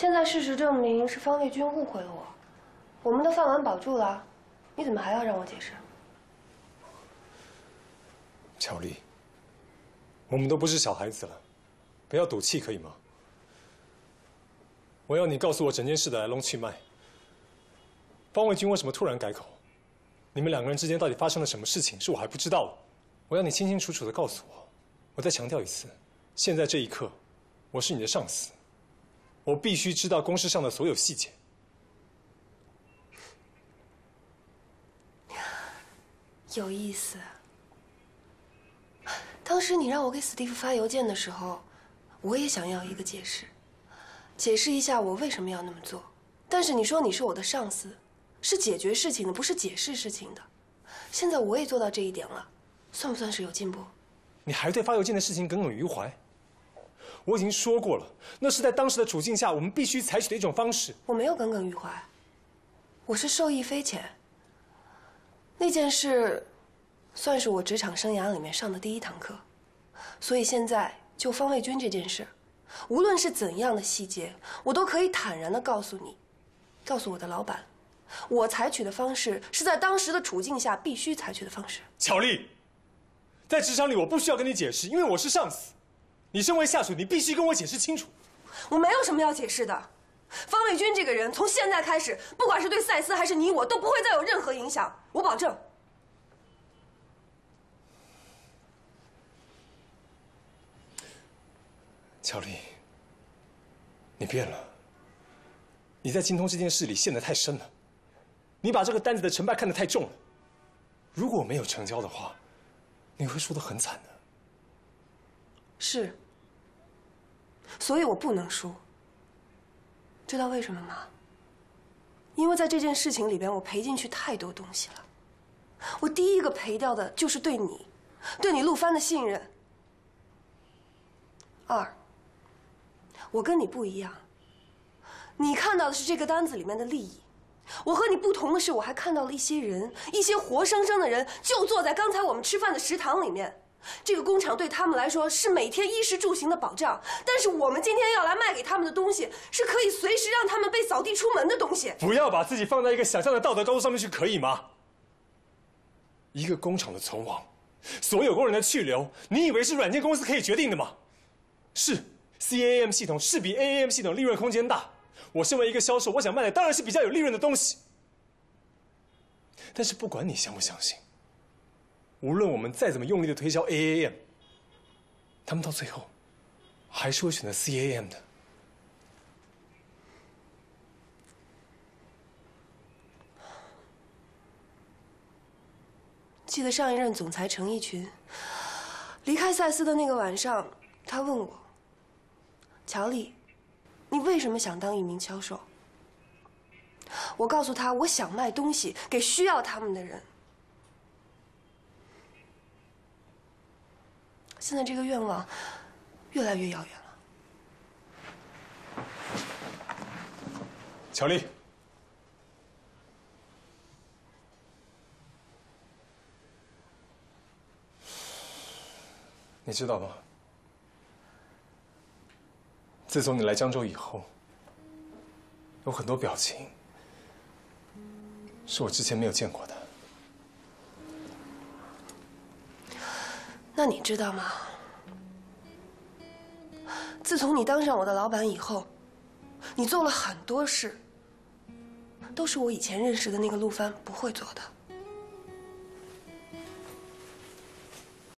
现在事实证明是方卫军误会了我，我们的饭碗保住了，你怎么还要让我解释？乔丽，我们都不是小孩子了，不要赌气可以吗？我要你告诉我整件事的来龙去脉。方卫军为什么突然改口？你们两个人之间到底发生了什么事情？是我还不知道的。我要你清清楚楚的告诉我。我再强调一次，现在这一刻，我是你的上司，我必须知道公事上的所有细节。有意思。当时你让我给史蒂夫发邮件的时候，我也想要一个解释，解释一下我为什么要那么做。但是你说你是我的上司。是解决事情的，不是解释事情的。现在我也做到这一点了，算不算是有进步？你还对发邮件的事情耿耿于怀？我已经说过了，那是在当时的处境下，我们必须采取的一种方式。我没有耿耿于怀，我是受益匪浅。那件事，算是我职场生涯里面上的第一堂课。所以现在就方卫军这件事，无论是怎样的细节，我都可以坦然的告诉你，告诉我的老板。我采取的方式是在当时的处境下必须采取的方式。巧丽，在职场里我不需要跟你解释，因为我是上司。你身为下属，你必须跟我解释清楚。我没有什么要解释的。方卫军这个人，从现在开始，不管是对赛斯还是你我，都不会再有任何影响。我保证。乔丽，你变了。你在精通这件事里陷得太深了。你把这个单子的成败看得太重了。如果没有成交的话，你会输得很惨的。是。所以我不能输。知道为什么吗？因为在这件事情里边，我赔进去太多东西了。我第一个赔掉的就是对你，对你陆帆的信任。二，我跟你不一样。你看到的是这个单子里面的利益。我和你不同的是，我还看到了一些人，一些活生生的人，就坐在刚才我们吃饭的食堂里面。这个工厂对他们来说是每天衣食住行的保障，但是我们今天要来卖给他们的东西，是可以随时让他们被扫地出门的东西。不要把自己放在一个想象的道德高度上面去，可以吗？一个工厂的存亡，所有工人的去留，你以为是软件公司可以决定的吗？是，CAM 系统是比 AAM 系统利润空间大。我身为一个销售，我想卖的当然是比较有利润的东西。但是不管你相不相信，无论我们再怎么用力的推销 AAM，他们到最后还是会选择 CAM 的。记得上一任总裁程一群离开赛斯的那个晚上，他问我：“乔丽。”你为什么想当一名销售？我告诉他，我想卖东西给需要他们的人。现在这个愿望越来越遥远了。乔丽，你知道吗？自从你来江州以后，有很多表情是我之前没有见过的。那你知道吗？自从你当上我的老板以后，你做了很多事，都是我以前认识的那个陆帆不会做的。